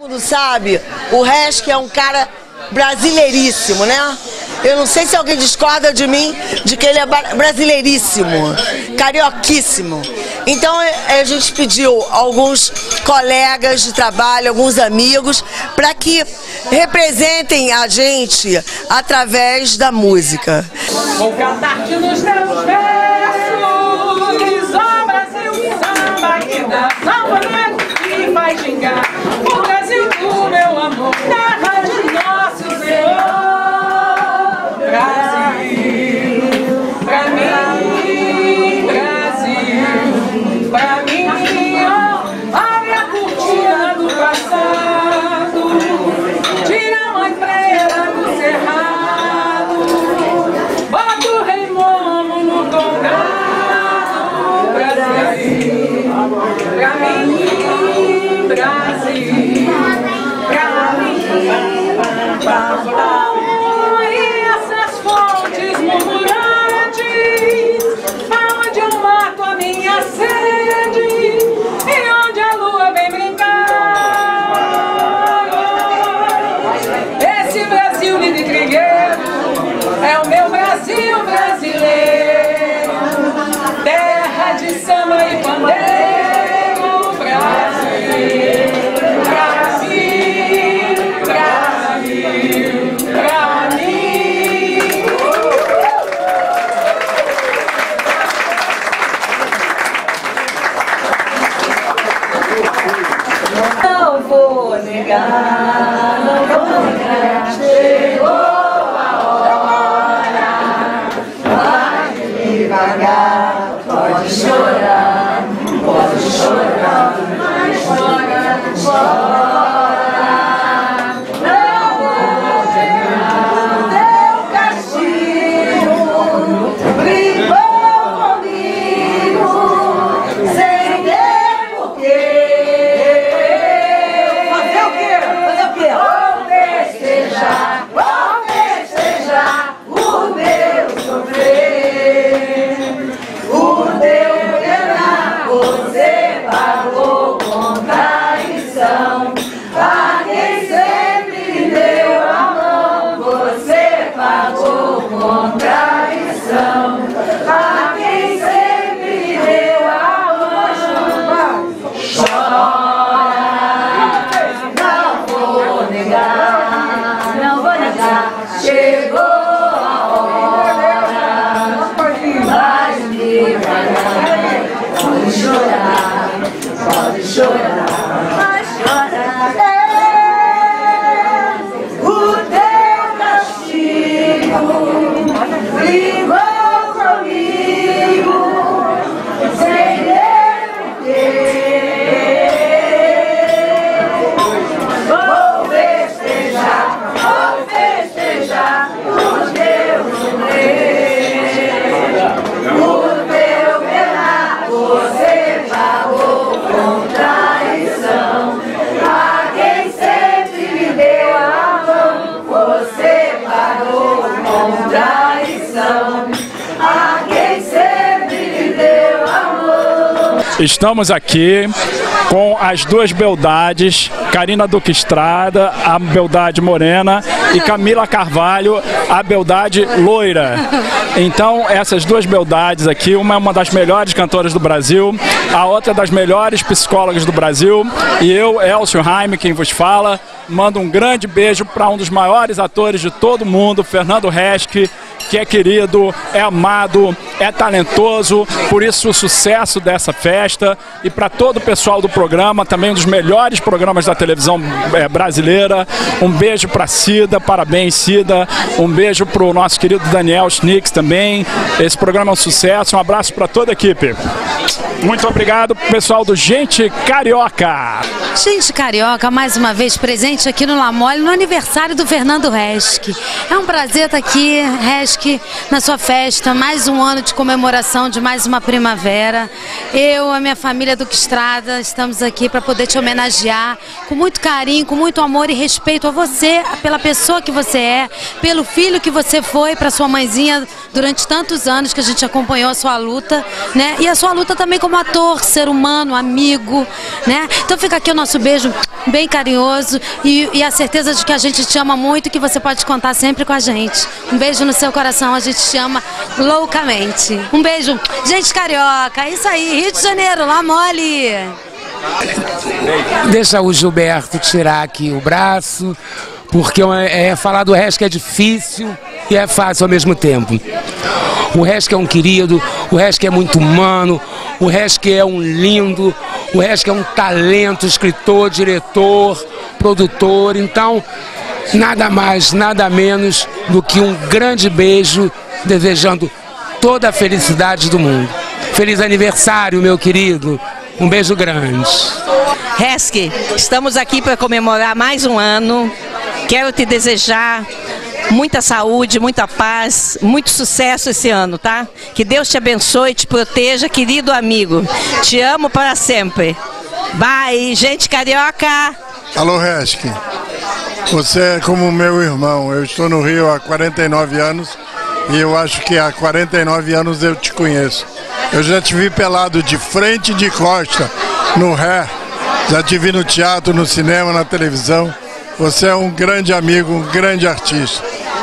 Todo mundo sabe, o Resk é um cara brasileiríssimo, né? Eu não sei se alguém discorda de mim de que ele é brasileiríssimo, carioquíssimo. Então a gente pediu alguns colegas de trabalho, alguns amigos, para que representem a gente através da música. Vou cantar-te nos teus versos, Estamos aqui com as duas beldades, Karina Duque Estrada, a beldade morena, e Camila Carvalho, a beldade loira. Então, essas duas beldades aqui, uma é uma das melhores cantoras do Brasil, a outra é das melhores psicólogas do Brasil, e eu, Elcio Raime, quem vos fala, mando um grande beijo para um dos maiores atores de todo mundo, Fernando Resch, que é querido, é amado, é talentoso, por isso o sucesso dessa festa e para todo o pessoal do programa, também um dos melhores programas da televisão é, brasileira. Um beijo para Cida, parabéns Cida. Um beijo para o nosso querido Daniel Schnicks também. Esse programa é um sucesso. Um abraço para toda a equipe. Muito obrigado, pessoal do Gente Carioca. Gente Carioca, mais uma vez presente aqui no La Mole, no aniversário do Fernando Resch. É um prazer estar aqui, Resch, na sua festa, mais um ano de de comemoração de mais uma primavera. Eu, a minha família Duque Estrada, estamos aqui para poder te homenagear com muito carinho, com muito amor e respeito a você, pela pessoa que você é, pelo filho que você foi para sua mãezinha durante tantos anos que a gente acompanhou a sua luta, né? E a sua luta também como ator, ser humano, amigo, né? Então fica aqui o nosso beijo bem carinhoso e, e a certeza de que a gente te ama muito e que você pode contar sempre com a gente. Um beijo no seu coração, a gente te ama loucamente. Um beijo, gente carioca, é isso aí, Rio de Janeiro, lá mole. Deixa o Gilberto tirar aqui o braço, porque é, é, falar do resto é difícil e é fácil ao mesmo tempo. O resto é um querido, o resto é muito humano, o resto é um lindo, o resto é um talento, escritor, diretor, produtor. Então, nada mais, nada menos do que um grande beijo, desejando toda a felicidade do mundo. Feliz aniversário, meu querido. Um beijo grande. Reski, estamos aqui para comemorar mais um ano. Quero te desejar muita saúde, muita paz, muito sucesso esse ano, tá? Que Deus te abençoe, te proteja, querido amigo. Te amo para sempre. Bye, gente carioca. Alô, Reski. Você é como meu irmão. Eu estou no Rio há 49 anos e eu acho que há 49 anos eu te conheço. Eu já te vi pelado de frente e de costa no ré. Já te vi no teatro, no cinema, na televisão. Você é um grande amigo, um grande artista.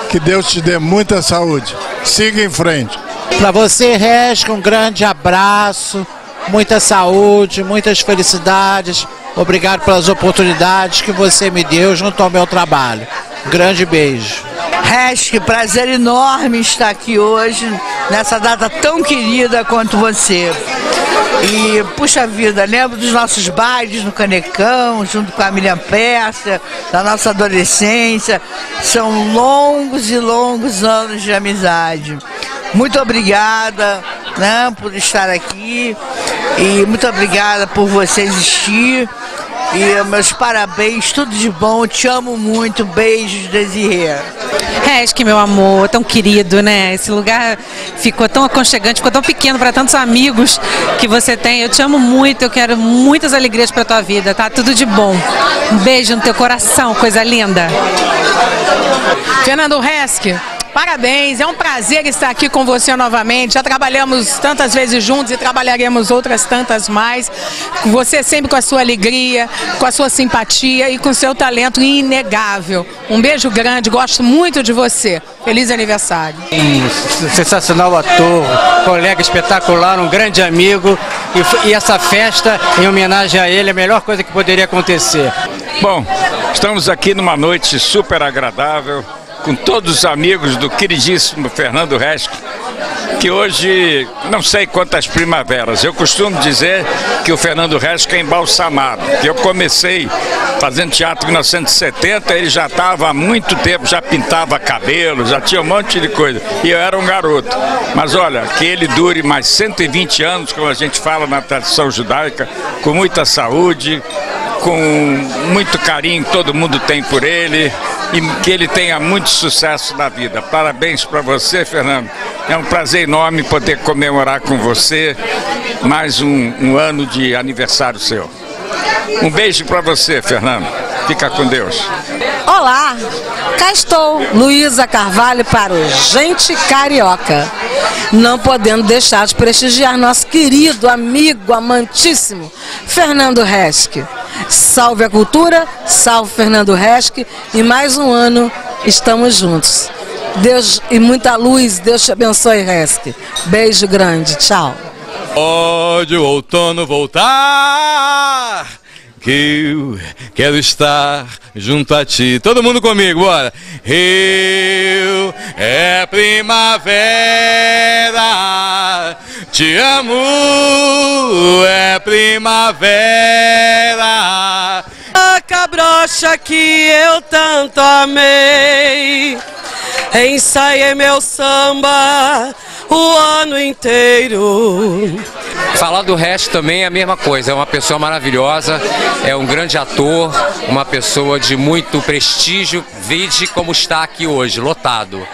Que Deus te dê muita saúde. Siga em frente. Para você, Resca, um grande abraço, muita saúde, muitas felicidades. Obrigado pelas oportunidades que você me deu junto ao meu trabalho. grande beijo. Resque, prazer enorme estar aqui hoje, nessa data tão querida quanto você. E, puxa vida, lembro dos nossos bailes no Canecão, junto com a Miriam Peça, da nossa adolescência. São longos e longos anos de amizade. Muito obrigada né, por estar aqui e muito obrigada por você existir. E meus parabéns, tudo de bom, te amo muito, beijos, Desirê. Resque, meu amor, tão querido, né? Esse lugar ficou tão aconchegante, ficou tão pequeno para tantos amigos que você tem. Eu te amo muito, eu quero muitas alegrias para tua vida, tá? Tudo de bom. Um beijo no teu coração, coisa linda. Fernando Resque, Parabéns, é um prazer estar aqui com você novamente. Já trabalhamos tantas vezes juntos e trabalharemos outras tantas mais. Você sempre com a sua alegria, com a sua simpatia e com o seu talento inegável. Um beijo grande, gosto muito de você. Feliz aniversário. Um sensacional ator, colega espetacular, um grande amigo. E, e essa festa, em homenagem a ele, é a melhor coisa que poderia acontecer. Bom, estamos aqui numa noite super agradável com todos os amigos do queridíssimo Fernando Resque, que hoje não sei quantas primaveras. Eu costumo dizer que o Fernando Resque é embalsamado, que eu comecei fazendo teatro em 1970, ele já estava há muito tempo, já pintava cabelo, já tinha um monte de coisa. E eu era um garoto. Mas olha, que ele dure mais 120 anos, como a gente fala na tradição judaica, com muita saúde, com muito carinho que todo mundo tem por ele e que ele tenha muito sucesso na vida. Parabéns para você, Fernando. É um prazer enorme poder comemorar com você mais um, um ano de aniversário seu. Um beijo para você, Fernando. Fica com Deus. Olá, cá estou, Luísa Carvalho para o Gente Carioca. Não podendo deixar de prestigiar nosso querido amigo, amantíssimo, Fernando Resque. Salve a cultura, salve Fernando Resque e mais um ano estamos juntos. Deus e muita luz, Deus te abençoe, Resque. Beijo grande, tchau. Pode o outono voltar, que eu quero estar junto a ti. Todo mundo comigo, bora. Rio é primavera, te amo, é primavera. Cabrocha que eu tanto amei, ensaiei meu samba o ano inteiro. Falar do resto também é a mesma coisa, é uma pessoa maravilhosa, é um grande ator, uma pessoa de muito prestígio, vide como está aqui hoje, lotado.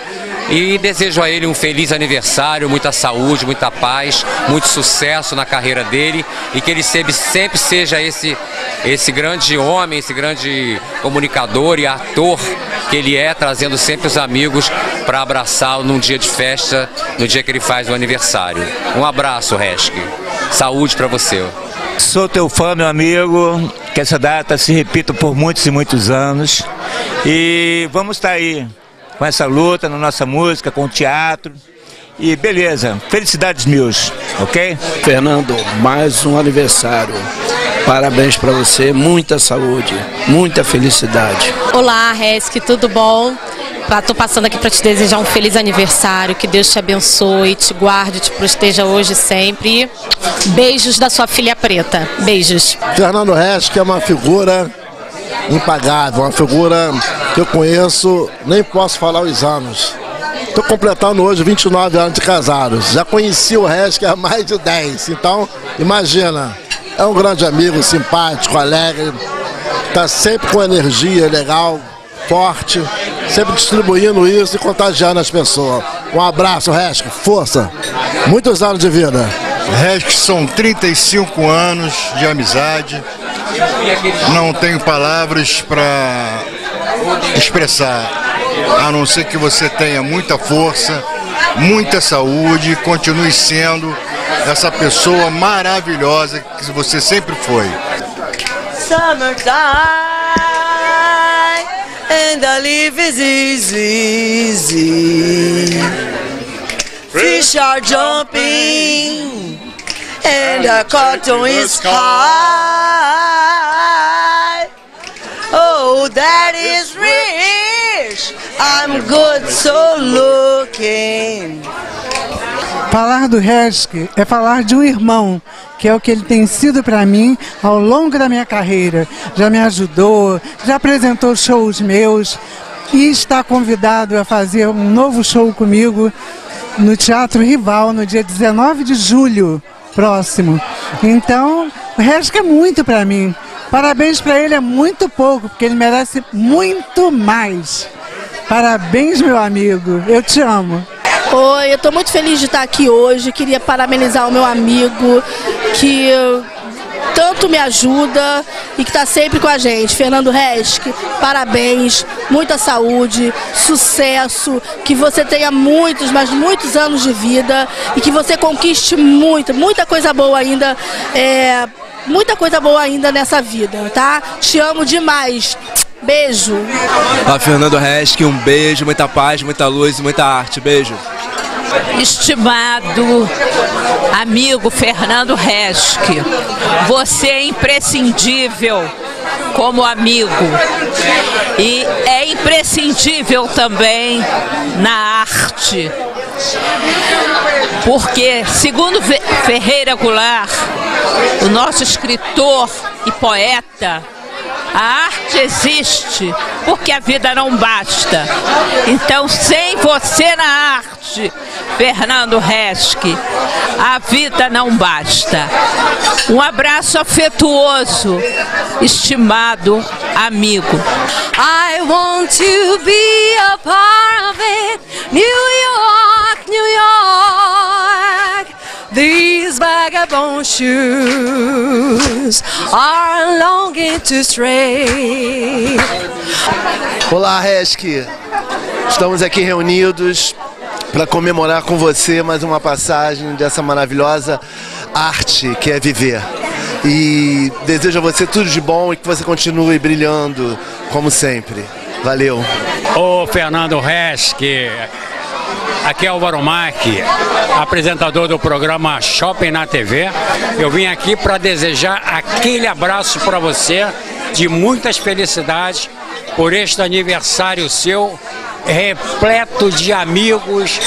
E desejo a ele um feliz aniversário, muita saúde, muita paz, muito sucesso na carreira dele e que ele sempre, sempre seja esse, esse grande homem, esse grande comunicador e ator que ele é, trazendo sempre os amigos para abraçá-lo num dia de festa, no dia que ele faz o aniversário. Um abraço, Resk. Saúde para você. Sou teu fã, meu amigo. Que essa data se repita por muitos e muitos anos. E vamos estar aí com essa luta na nossa música, com o teatro. E beleza, felicidades mil, ok? Fernando, mais um aniversário. Parabéns para você, muita saúde, muita felicidade. Olá, Resk, tudo bom? Estou passando aqui para te desejar um feliz aniversário, que Deus te abençoe, te guarde, te proteja hoje e sempre. Beijos da sua filha preta. Beijos. Fernando que é uma figura impagável, uma figura que eu conheço, nem posso falar os anos. Estou completando hoje 29 anos de casados. Já conheci o Resk há mais de 10. Então, imagina, é um grande amigo, simpático, alegre, está sempre com energia legal, forte, sempre distribuindo isso e contagiando as pessoas. Um abraço, Resk, força, muitos anos de vida. Resk são 35 anos de amizade. Não tenho palavras para expressar, a não ser que você tenha muita força, muita saúde, continue sendo essa pessoa maravilhosa que você sempre foi. Summertime and the leaf is easy. Fish are jumping and the cotton is high. Oh, that is rich. I'm good, so looking. Falar do Resk é falar de um irmão, que é o que ele tem sido para mim ao longo da minha carreira. Já me ajudou, já apresentou shows meus e está convidado a fazer um novo show comigo no Teatro Rival no dia 19 de julho próximo. Então, Resk é muito para mim. Parabéns para ele é muito pouco, porque ele merece muito mais. Parabéns, meu amigo. Eu te amo. Oi, eu estou muito feliz de estar aqui hoje. Queria parabenizar o meu amigo que tanto me ajuda e que está sempre com a gente. Fernando Resk, parabéns, muita saúde, sucesso, que você tenha muitos, mas muitos anos de vida e que você conquiste muito, muita coisa boa ainda. É, muita coisa boa ainda nessa vida, tá? Te amo demais. Beijo. A Fernando Resk, um beijo, muita paz, muita luz e muita arte. Beijo. Estimado amigo Fernando Resk, você é imprescindível como amigo e é imprescindível também na arte. Porque, segundo Ferreira Goulart, o nosso escritor e poeta, a arte existe porque a vida não basta. Então, sem você na arte, Fernando Resk, a vida não basta. Um abraço afetuoso, estimado amigo. I want to be a part of it. New York, New York. These vagabond shoes are longing to stray. Olá, Resk. Estamos aqui reunidos para comemorar com você mais uma passagem dessa maravilhosa arte que é viver. E desejo a você tudo de bom e que você continue brilhando como sempre. Valeu. Ô Fernando Resk, Aqui é o Varomac, apresentador do programa Shopping na TV. Eu vim aqui para desejar aquele abraço para você de muitas felicidades por este aniversário seu, repleto de amigos,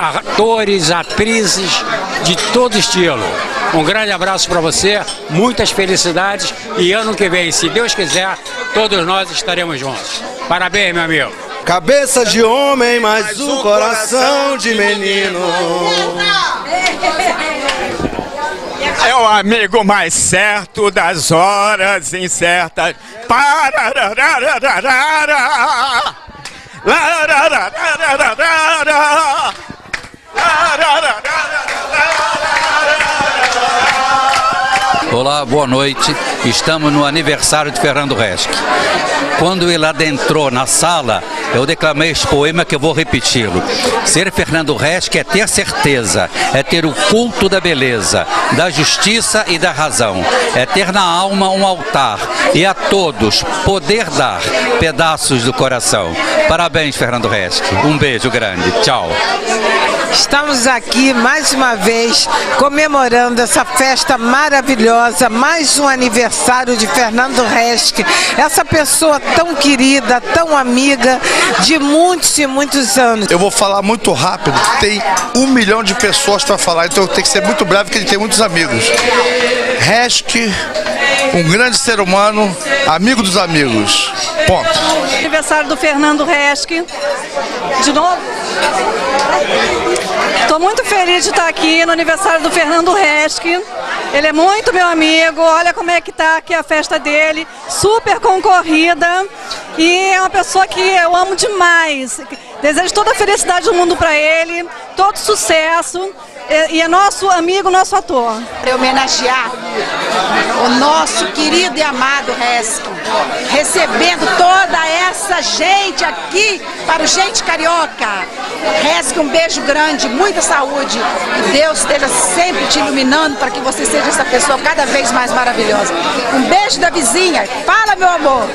atores, atrizes de todo estilo. Um grande abraço para você, muitas felicidades e ano que vem, se Deus quiser, todos nós estaremos juntos. Parabéns, meu amigo. Cabeça de homem, mas o coração de menino. É o amigo mais certo das horas incertas. Pararararara. Olá, boa noite. Estamos no aniversário de Fernando Resque. Quando ele adentrou na sala, eu declamei esse poema que eu vou repeti-lo. Ser Fernando Resque é ter certeza, é ter o culto da beleza, da justiça e da razão, é ter na alma um altar e a todos poder dar pedaços do coração. Parabéns, Fernando Resque. Um beijo grande. Tchau. Estamos aqui mais uma vez comemorando essa festa maravilhosa, mais um aniversário de Fernando Resque, essa pessoa tão querida, tão amiga de muitos e muitos anos. Eu vou falar muito rápido, tem um milhão de pessoas para falar, então eu tenho que ser muito breve, porque ele tem muitos amigos. Resque, um grande ser humano, amigo dos amigos. Ponto. Aniversário do Fernando Resque. De novo? Estou muito feliz de estar aqui no aniversário do Fernando Resque. Ele é muito meu amigo, olha como é que está aqui a festa dele, super concorrida. E é uma pessoa que eu amo demais. Desejo toda a felicidade do mundo para ele, todo sucesso. E é nosso amigo, nosso ator. Para homenagear o nosso querido e amado Resque, recebendo toda essa gente aqui para o Gente Carioca. Resque, um beijo grande, muita saúde. Que Deus esteja sempre te iluminando para que você seja essa pessoa cada vez mais maravilhosa. Um beijo da vizinha. Fala, meu amor.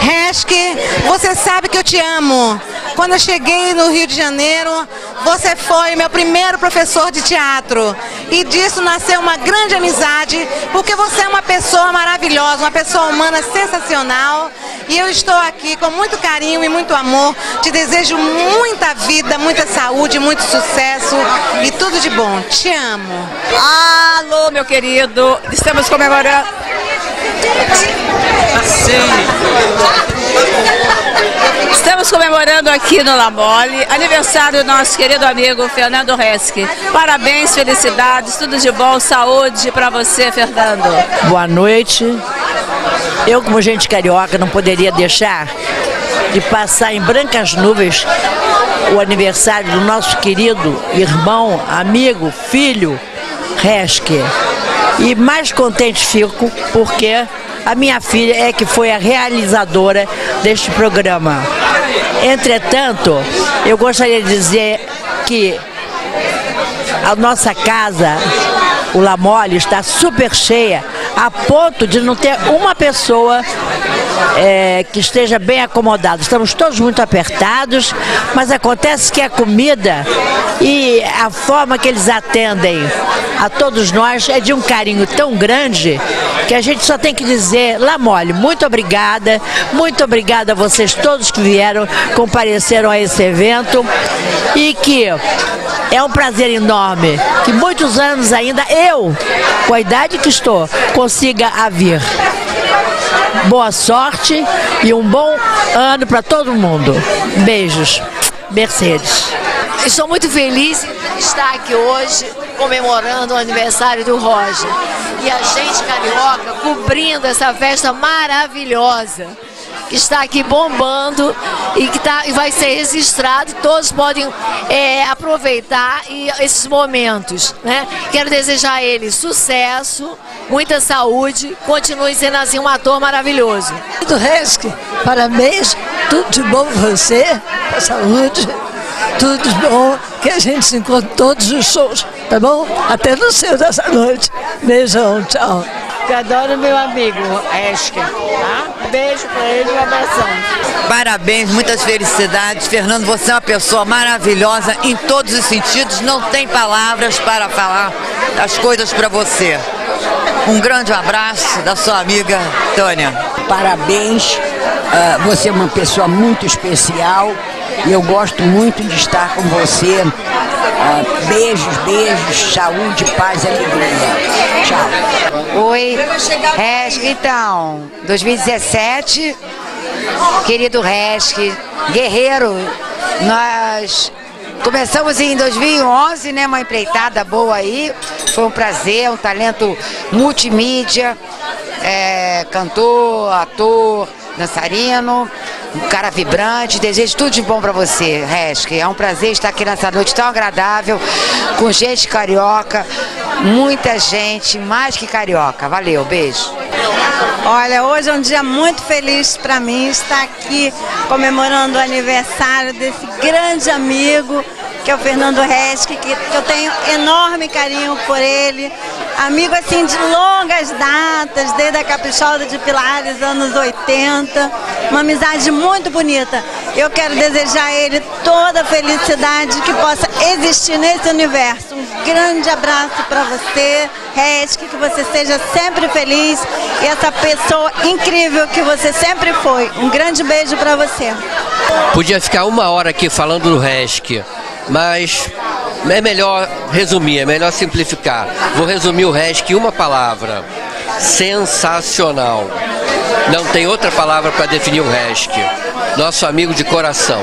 Resque, você sabe que eu te amo. Quando eu cheguei no Rio de Janeiro, você foi meu primeiro professor de teatro. E disso nasceu uma grande amizade, porque você é uma pessoa maravilhosa, uma pessoa humana sensacional. E eu estou aqui com muito carinho e muito amor. Te desejo muita vida, muita saúde, muito sucesso e tudo de bom. Te amo. Alô, meu querido. Estamos comemorando. Estamos comemorando aqui no La Mole aniversário do nosso querido amigo Fernando Resque. Parabéns, felicidades, tudo de bom, saúde para você, Fernando. Boa noite. Eu, como gente carioca, não poderia deixar de passar em brancas nuvens o aniversário do nosso querido irmão, amigo, filho, Resque. E mais contente fico porque a minha filha é que foi a realizadora deste programa. Entretanto, eu gostaria de dizer que a nossa casa, o Lamole, está super cheia, a ponto de não ter uma pessoa é, que esteja bem acomodada. Estamos todos muito apertados, mas acontece que a comida e a forma que eles atendem a todos nós é de um carinho tão grande que a gente só tem que dizer, Lamole, muito obrigada, muito obrigada a vocês todos que vieram, compareceram a esse evento e que é um prazer enorme que muitos anos ainda eu, com a idade que estou, consiga a vir. Boa sorte e um bom ano para todo mundo. Beijos. Mercedes. Estou muito feliz de estar aqui hoje comemorando o aniversário do Roger. E a gente carioca cobrindo essa festa maravilhosa que está aqui bombando e que tá, e vai ser registrado. Todos podem é, aproveitar e, esses momentos. Né? Quero desejar a ele sucesso, muita saúde, continue sendo assim um ator maravilhoso. Do Resque, parabéns, tudo de bom para você, saúde, tudo de bom, que a gente se encontre todos os shows, tá bom? Até no seu dessa noite. Beijão, tchau. Eu adoro meu amigo Esca, tá? Beijo pra ele e um abração. Parabéns, muitas felicidades. Fernando, você é uma pessoa maravilhosa em todos os sentidos. Não tem palavras para falar as coisas para você. Um grande abraço da sua amiga Tânia. Parabéns, ah, você é uma pessoa muito especial e eu gosto muito de estar com você. Ah, beijos, beijos, saúde, paz e alegria. Tchau. Oi, Resque, então, 2017, querido Resque, guerreiro, nós começamos em 2011, né, uma empreitada boa aí, foi um prazer, um talento multimídia, é, cantor, ator, dançarino, um cara vibrante. Desejo tudo de bom para você, Resk. É um prazer estar aqui nessa noite tão agradável, com gente carioca, muita gente, mais que carioca. Valeu, beijo. Olha, hoje é um dia muito feliz para mim estar aqui comemorando o aniversário desse grande amigo que é o Fernando Resch, que, eu tenho enorme carinho por ele. Amigo assim de longas datas, desde a Caprichosa de Pilares, anos 80. Uma amizade muito bonita. Eu quero desejar a ele toda a felicidade que possa existir nesse universo. Um grande abraço para você, Resk, que você seja sempre feliz e essa pessoa incrível que você sempre foi. Um grande beijo para você. Podia ficar uma hora aqui falando do Resk mas é melhor resumir, é melhor simplificar. Vou resumir o resto em uma palavra: sensacional. Não tem outra palavra para definir o resto. Nosso amigo de coração.